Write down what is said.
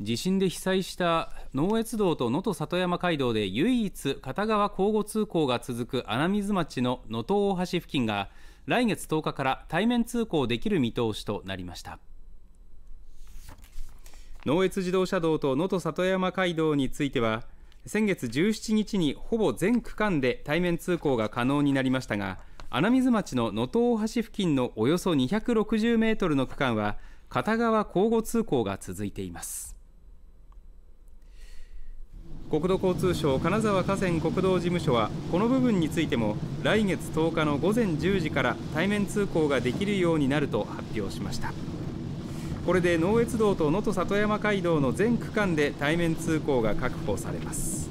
地震で被災した能越道と能登里山街道で唯一片側交互通行が続く穴水町の能登大橋付近が来月10日から対面通行できる見通しとなりました。能越自動車道と能登里山街道については先月17日にほぼ全区間で対面通行が可能になりましたが穴水町の能登大橋付近のおよそ260メートルの区間は片側交互通行が続いています。国土交通省金沢河川国道事務所はこの部分についても来月10日の午前10時から対面通行ができるようになると発表しました。これで能越道と能登里山街道の全区間で対面通行が確保されます。